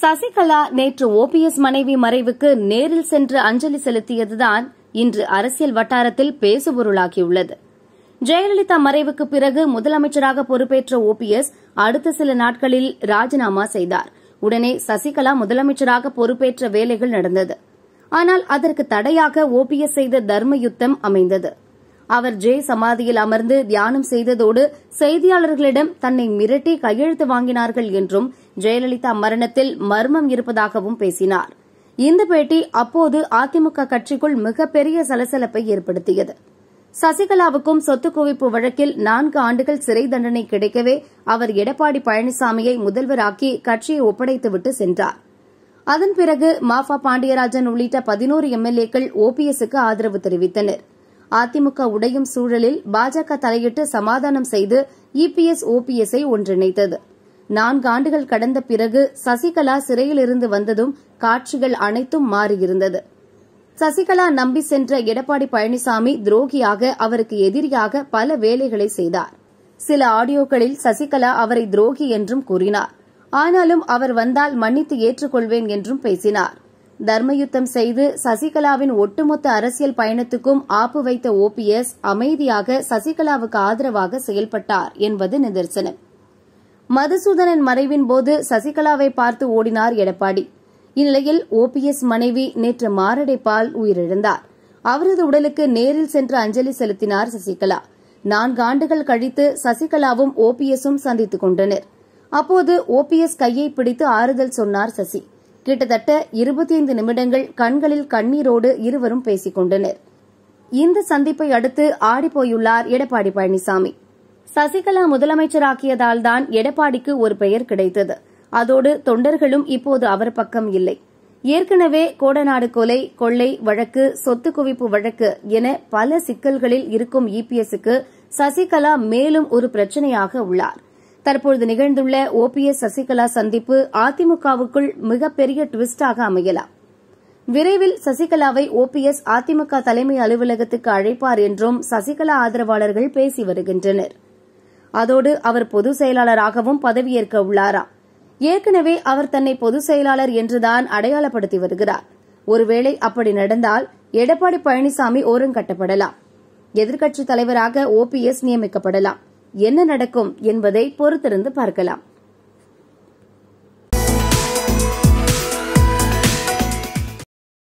சசிகலா நேற்று ஓபிஎஸ் மனைவி மறைவுக்கு நேரில் சென்று அஞ்சலி செலுத்தியதுதான் இன்று அரசியல் வட்டாரத்தில் பேசுபொருளாகியுள்ளது. ஜெயலலிதா மறைவுக்கு பிறகு முதலமைச்சராக பொறுப்பேற்ற ஓபிஎஸ் அடுத்த சில நாட்களில் ராஜினாமா செய்தார். உடனே சசிகலா முதலமைச்சராக பொறுப்பேற்ற வேலைகள் நடந்தது. ஆனால் அதற்கு தடையாக ஓபிஎஸ் செய்த தர்ம யுத்தம் அமைந்தது. அவர் ஜெய் சமாதியில் அமர்ந்து தியானம் செய்ததோடு செய்தியாளர்களிடம் தன்னை மிரட்டி கையெழுத்து வாங்கினார்கள் என்றும் ஜெயலலிதா மரணத்தில் மர்மம் இருப்பதாகவும் பேசினார். இந்த பேட்டி அப்போது அதிமுக கட்சிக்குள் மிகப்பெரிய சலசலப்பை ஏற்படுத்தியது. சசிகலாவுக்கும் சொத்து குவிப்பு வழக்கில் நான்கு ஆண்டுகள் சிறை தண்டனை கிடைக்கவே அவர் எடப்பாடி பழனிசாமியை முதல்வராக்கி கட்சியை ஒப்படைத்துவிட்டு சென்றார். அதன் பிறகு மாஃபா பாண்டியராஜன் உள்ளிட்ட பதினோரு எம்எல்ஏக்கள் ஓபிஎஸ்க்கு ஆதரவு தெரிவித்தனர். அதிமுக உடையும் சூழலில் பாஜக தலையிட்டு சமாதானம் செய்து இபிஎஸ் ஓபிஎஸ்ஐ ஒன்றிணைத்தது. நான்கு ஆண்டுகள் கடந்த பிறகு சசிகலா சிறையிலிருந்து வந்ததும் காட்சிகள் அனைத்தும் மாறியிருந்தது. சசிகலா நம்பி சென்ற எடப்பாடி பழனிசாமி துரோகியாக அவருக்கு எதிரியாக பல வேலைகளை செய்தார். சில ஆடியோக்களில் சசிகலா அவரை துரோகி என்றும் கூறினார். ஆனாலும் அவர் வந்தால் மன்னித்து ஏற்றுக்கொள்வேன் என்றும் பேசினார். தர்மயுத்தம் செய்து சசிகலாவின் ஒட்டுமொத்த அரசியல் பயணத்துக்கும் ஆப்பு வைத்த ஓபிஎஸ் அமைதியாக சசிகலாவுக்கு ஆதரவாக செயல்பட்டார் என்பது நிதர்சனம். மதுசூதனன் மறைவின் போது சசிகலாவை பார்த்து ஓடினார் எடப்பாடி. இந்நிலையில் ஓபிஎஸ் மனைவி நேற்று மாரடைப்பால் உயிரிழந்தார். அவரது உடலுக்கு நேரில் சென்று அஞ்சலி செலுத்தினார் சசிகலா. நான்கு ஆண்டுகள் கழித்து சசிகலாவும் ஓபிஎஸும் சந்தித்துக் கொண்டனர். அப்போது ஓபிஎஸ் கையை பிடித்து ஆறுதல் சொன்னார் சசி. கிட்டத்தட்ட இருபத்தி ஐந்து நிமிடங்கள் கண்களில் கண்ணீரோடு இருவரும் பேசிக் கொண்டனர் இந்த சந்திப்பை அடுத்து ஆடிப்போயுள்ளார் எடப்பாடி பழனிசாமி. சசிகலா முதலமைச்சராக்கியதால் தான் எடப்பாடிக்கு ஒரு பெயர் கிடைத்தது. அதோடு தொண்டர்களும் இப்போது அவர் பக்கம் இல்லை. ஏற்கனவே கோடநாடு கொலை கொள்ளை வழக்கு சொத்து குவிப்பு வழக்கு என பல சிக்கல்களில் இருக்கும் இபிஎஸ்க்கு சசிகலா மேலும் ஒரு பிரச்சனையாக உள்ளார். தற்பொழுது நிகழ்ந்துள்ள ஓபிஎஸ் சசிகலா சந்திப்பு அதிமுகவுக்குள் மிகப்பெரிய டுவிஸ்டாக அமையலாம். விரைவில் சசிகலாவை ஓபிஎஸ் அதிமுக தலைமை அலுவலகத்துக்கு அழைப்பார் என்றும் சசிகலா ஆதரவாளர்கள் பேசி வருகின்றனர். அதோடு அவர் பொதுச் செயலாளராகவும் பதவியேற்க உள்ளாராம். ஏற்கனவே அவர் தன்னை பொதுச் செயலாளர் என்றுதான் அடையாளப்படுத்தி வருகிறார். ஒருவேளை அப்படி நடந்தால் எடப்பாடி பழனிசாமி ஓரங்கட்டப்படலாம். எதிர்க்கட்சித் தலைவராக ஓபிஎஸ் நியமிக்கப்படலாம். என்ன நடக்கும் என்பதை பொறுத்திருந்து பார்க்கலாம்.